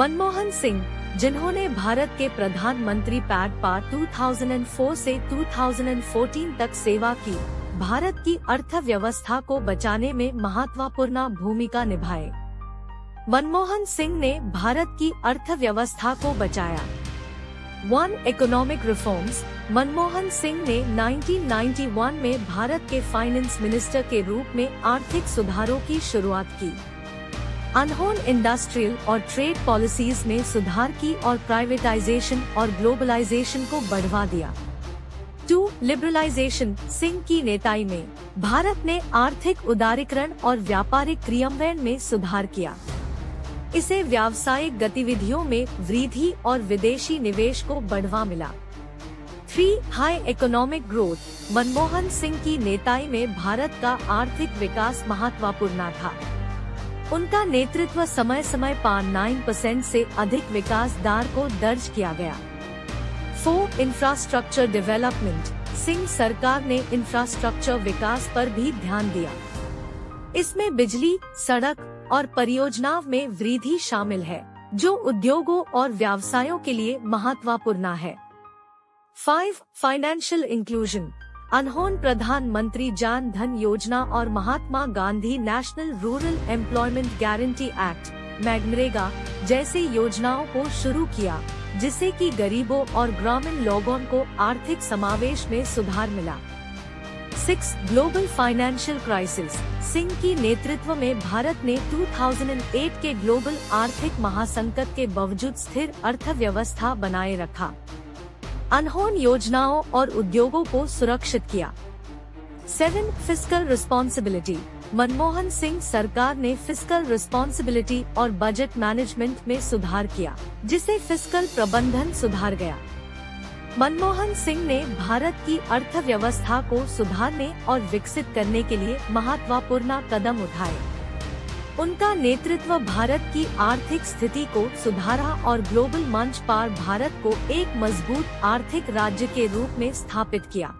मनमोहन सिंह, जिन्होंने भारत के प्रधानमंत्री पैड पा 2004 से 2014 तक सेवा की, भारत की अर्थव्यवस्था को बचाने में महत्वपूर्ण भूमिका निभाए। मनमोहन सिंह ने भारत की अर्थव्यवस्था को बचाया। One economic reforms Manmohan Singh ने 1991 में भारत के फाइनेंस मिनिस्टर के रूप में आर्थिक सुधारों की शुरुआत की। अनहोन इंडस्ट्रियल और ट्रेड पॉलिसीज़ में सुधार की और प्राइवेटाइजेशन और ग्लोबलाइजेशन को बढ़वा दिया। टू, लिबरलाइजेशन, सिंह की नेताई में, भारत ने आर्थिक उदारीकरण और व्यापारिक क्रियान्वयन में सुधार किया। इसे व्यावसायिक गतिविधियों में वृद्धि और विदेशी निवेश को बढ़वा मिला। Three, high economic growth, Manmohan Singh की नेताई में भारत का आर्थिक विकास महत्वपूर्ण था। उनका नेतृत्व समय समय पार नाइन परसेंट ऐसी अधिक विकास दर को दर्ज किया गया। फोर इंफ्रास्ट्रक्चर डेवलपमेंट सिंह सरकार ने इंफ्रास्ट्रक्चर विकास पर भी ध्यान दिया। इसमें बिजली, सड़क और परियोजनाओं में वृद्धि शामिल है, जो उद्योगों और व्यवसायों के लिए महत्वपूर्ण है। फाइव फाइनेंशियल इंक्लूजन अनहोन प्रधानमंत्री जान धन योजना और Mahatma Gandhi national rural employment guarantee act, MGNREGA, जैसे योजनाओं को शुरू किया, जिससे कि गरीबों और ग्रामीण लोगों को आर्थिक समावेश में सुधार मिला। Six, global financial crisis, Singh की नेतृत्व में भारत ने 2008 के ग्लोबल आर्थिक महासंकट के बावजूद स्थिर अर्थव्यवस्था बनाए रखा। अनहोन योजनाओं और उद्योगों को सुरक्षित किया। Seven physical responsibility. Manmohan Singh सरकार ने फ़िज़िकल रिस्पॉन्सिबिलिटी और बजट मैनेजमेंट में सुधार किया, जिसे फ़िज़िकल प्रबंधन सुधार गया। मनमोहन सिंह ने भारत की अर्थव्यवस्था को सुधारने और विकसित करने के लिए महत्वपूर्ण कदम उठाए। उनका नेतृत्व भारत की आर्थिक स्थिति को सुधारा और ग्लोबल मंच पर भारत को एक मज़बूत आर्थिक राज्य के रूप में स्थापित किया।